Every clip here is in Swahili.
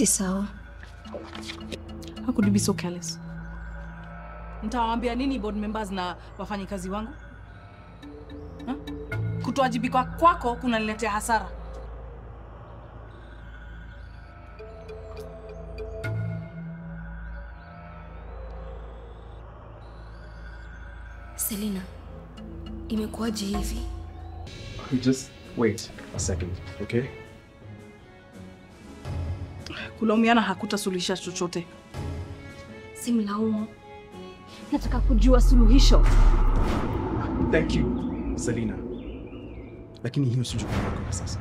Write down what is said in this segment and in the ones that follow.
Si sawa. How could you be so careless? Nitawaambia nini board members na wafanyikazi wangu ha? Kutoajibika kwako kunaniletea hasara. Selina, imekuwaje hivi? Just wait a second, okay? Kulaumiana hakutasuluhisha chochote. Simlaumu, nataka kujua suluhisho. Thank you, Selina. Lakini hiyo si jukumu lako kwa sasa.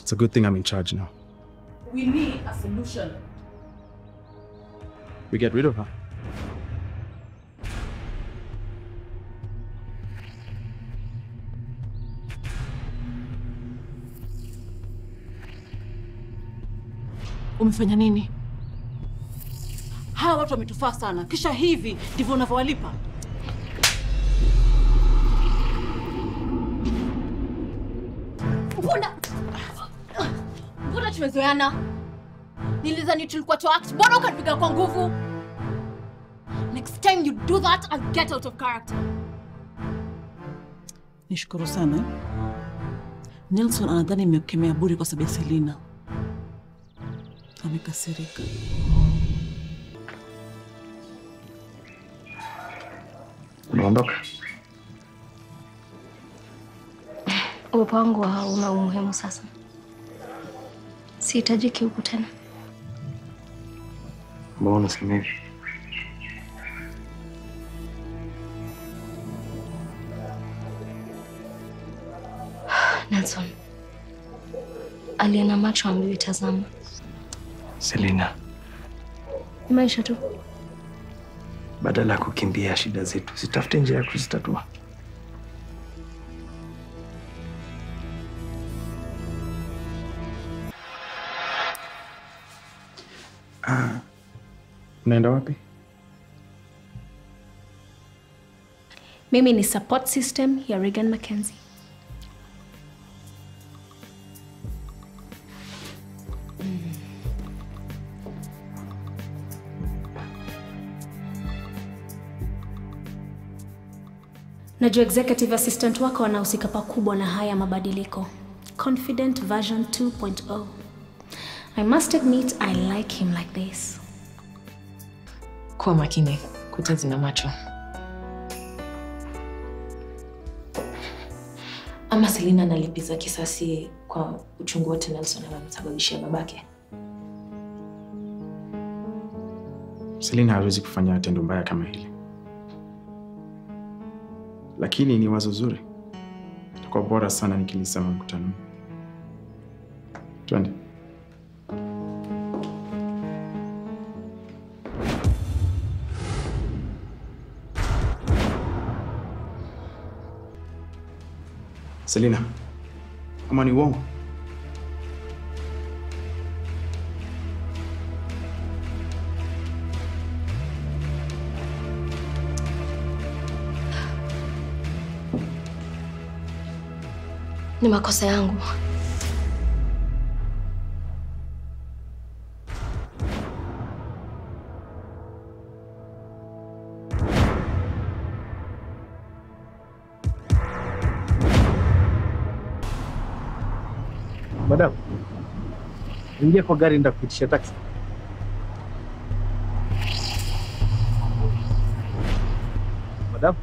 It's a good thing I'm in charge now. We need a solution. We get rid of her. Umefanya nini? Hawa watu wametufaa sana, kisha hivi ndivyo unavyowalipa? Mbona tumezoeana? Nilidhani tulikuwa to act. bora ukanipiga kwa nguvu? Next time you do that, I'll get out of character. Nishukuru sana? Nelson anadhani nimekemea bure kwa sababu ya Selina. Amekasirika. Unaondoka? Uwepo wangu hauna umuhimu sasa. Sihitajiki huku tena. Unasema hivi? Nelson, aliye na macho ambiwi tazama. Selina, maisha tu. badala ya kukimbia shida zetu, sitafute njia ya kuzitatua. Unaenda wapi? Mimi ni support system ya Regan Mackenzie. Najua executive assistant wako wanahusika pakubwa na haya mabadiliko. Confident version 2.0. I must admit I like him like this. Kuwa makini, kuta zina macho. Ama Selina analipiza kisasi kwa uchungu wote Nelson amemsababishia babake. Selina hawezi kufanya tendo mbaya kama hili, lakini ni wazo zuri. Itakuwa bora sana nikilisema mkutano. Twende. Selina, ama ni uongo? Ni makosa yangu. Madam, ingia kwa gari, ndakupitisha taksi. Madam,